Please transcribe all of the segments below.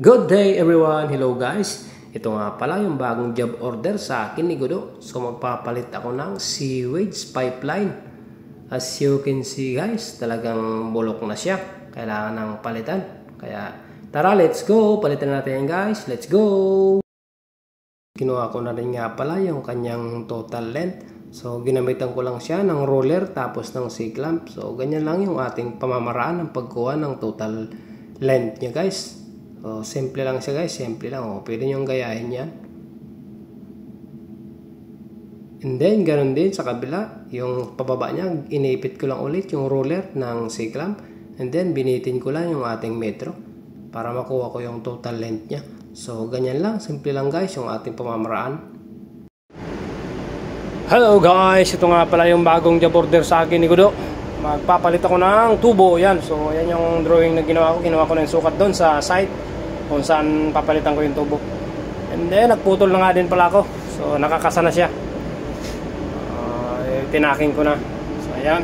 Good day everyone! Hello guys! Ito nga pala yung bagong job order sa akin ni Gudo. So magpapalit ako ng sewage pipeline. As you can see guys, talagang bulok na siya. Kailangan ng palitan. Kaya tara let's go! Palitan natin yan guys. Let's go! Kinuha ko na rin nga pala yung kanyang total length. So ginamitan ko lang siya ng roller tapos ng C-clamp. So ganyan lang yung ating pamamaraan ng pagkuha ng total length niya guys. So, simple lang siya guys, simple lang. Oh. Pwede nyo gayahin yan. And then, ganun din sa kabila, yung pababa niya, inipit ko lang ulit yung roller ng C-clamp. And then, binitin ko lang yung ating metro para makuha ko yung total length niya. So, ganyan lang. Simple lang guys yung ating pamamaraan. Hello guys! Ito nga pala yung bagong job order sa akin ni Gudo magpapalit ako ng tubo yan so yan yung drawing na ginawa ko ginawa ko na yung sukat doon sa site kung saan papalitan ko yung tubo. And then nagputol na nga din pala ako. So nakakasa na siya. Uh, tinaking ko na. So ayan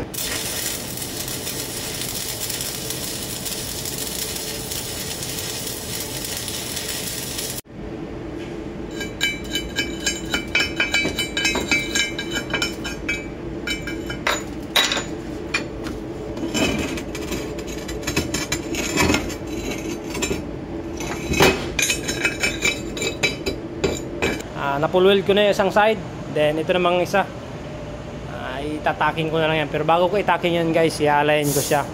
uh, napulweld ko na yung isang side then ito namang isa. Uh, itataking ko na lang yan. Pero bago ko itaking yan guys i-align ko siya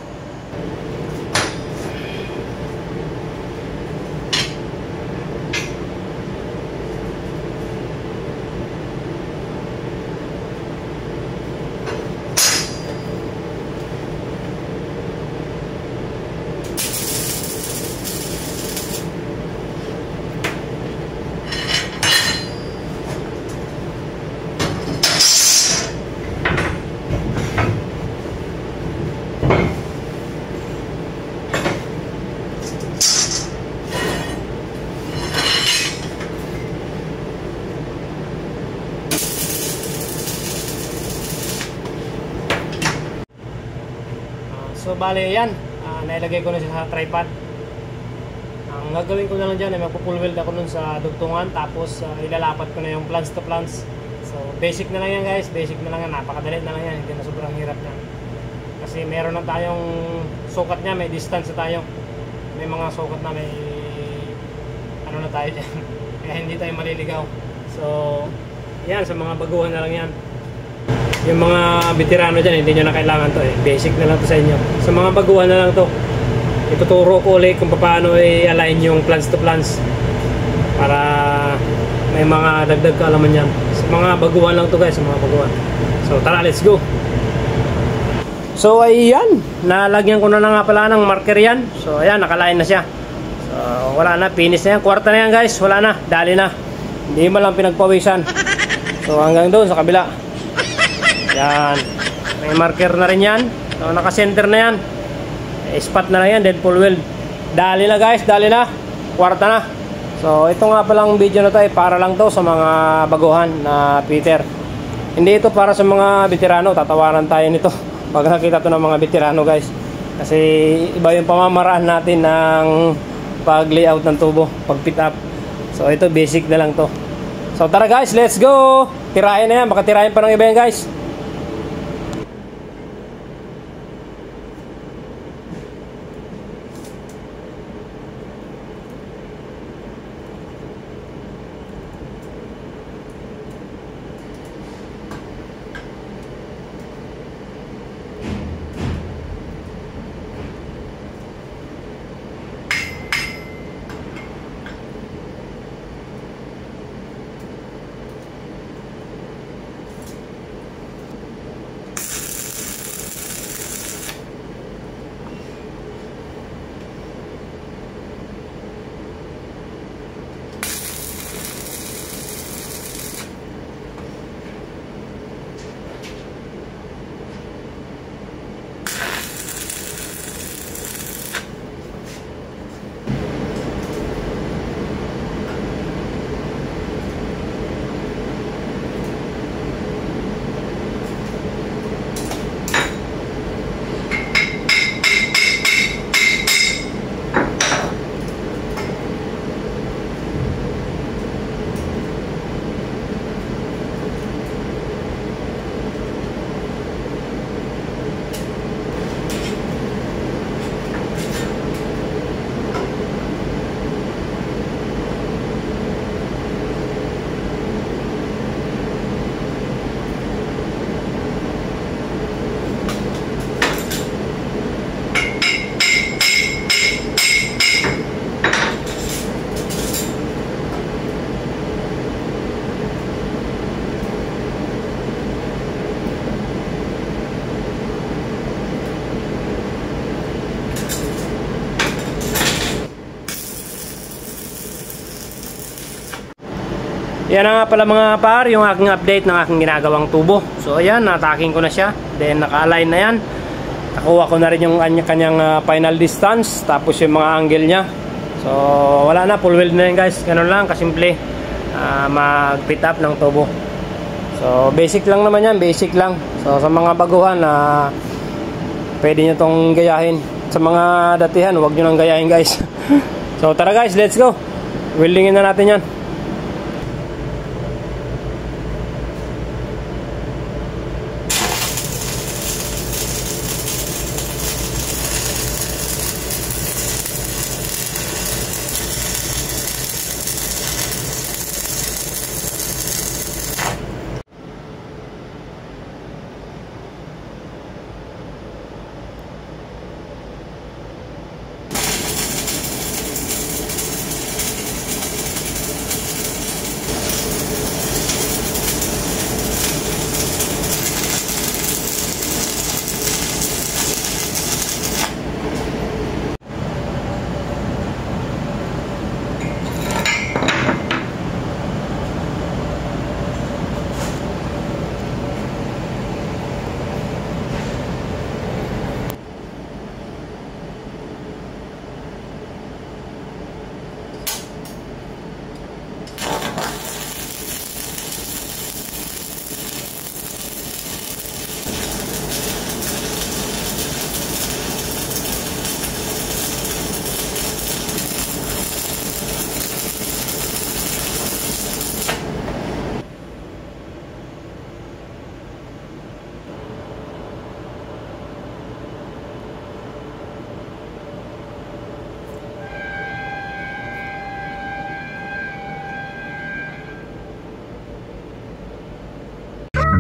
So bale yan, uh, nailagay ko na siya sa tripod. Ang gagawin ko na lang dyan ay magpupulweld ako nun sa dugtungan tapos uh, ilalapat ko na yung plans to plans. So basic na lang yan guys, basic na lang yan, napakadali na lang yan, hindi na sobrang hirap na. Kasi meron na tayong sukat niya, may distance na tayo. May mga sukat na may ano na tayo dyan. Kaya hindi tayo maliligaw. So yan, sa mga baguhan na lang yan yung mga veterano dyan, hindi nyo na kailangan to eh. Basic na lang to sa inyo. Sa mga baguhan na lang to, ituturo ko ulit kung paano i-align yung plans to plans para may mga dagdag kaalaman yan. Sa mga baguhan lang to guys, sa mga baguhan. So tara, let's go! So ayan, nalagyan ko na, na nga pala ng marker yan. So ayan, nakalain na siya. So wala na, finish na yan. Kwarta na yan guys, wala na, dali na. Hindi mo lang pinagpawisan. So hanggang doon sa kabila. Yan. May marker na rin yan. So, naka-center na yan. Spot na lang yan. Deadpool weld. Dali na guys. Dali na. Kwarta na. So, ito nga palang video na to ay para lang to sa mga baguhan na Peter. Hindi ito para sa mga veterano. Tatawanan tayo nito. Pag nakita to ng mga veterano guys. Kasi iba yung pamamaraan natin ng pag-layout ng tubo. Pag-pit up. So, ito basic na lang to. So, tara guys. Let's go! Tirahin na yan. Baka tirahin pa ng iba yan guys. Yan nga pala mga par, yung aking update ng aking ginagawang tubo. So ayan, nataking ko na siya. Then naka-align na yan. Nakuha ko na rin yung kanya, kanyang uh, final distance. Tapos yung mga angle niya. So wala na, full weld na yan guys. Ganun lang, kasimple. Uh, mag-fit up ng tubo. So basic lang naman yan, basic lang. So sa mga baguhan uh, pwede nyo tong gayahin. Sa mga datihan, huwag nyo nang gayahin guys. so tara guys, let's go. Weldingin na natin yan.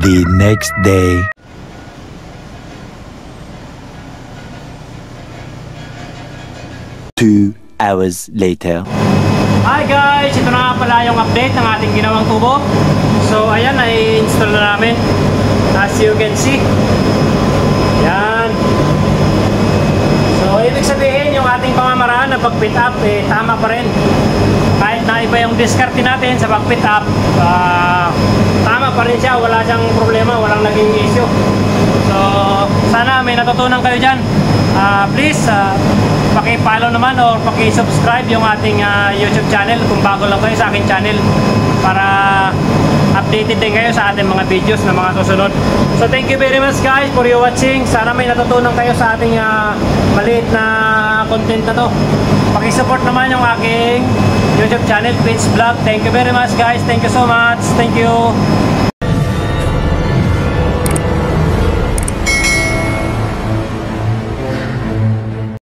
The next day. Two hours later. Hi guys! Ito na pala yung update ng ating ginawang tubo. So ayan, na-install na namin. As you can see. Yan. So ibig sabihin yung ating pamamaraan na pag-pit up, eh, tama pa rin. Kahit na iba yung discard natin sa pag-pit up, uh, tama pa rin siya. Wala siyang problema, walang naging issue. So sana may natutunan kayo dyan. Uh, please, uh, paki-follow naman or paki-subscribe yung ating uh, YouTube channel kung bago lang kayo sa aking channel para updated din kayo sa ating mga videos na mga susunod. So thank you very much guys for your watching. Sana may natutunan kayo sa ating uh, maliit na content na to. Paki-support naman yung aking YouTube channel, Page Vlog. Thank you very much guys. Thank you so much. Thank you.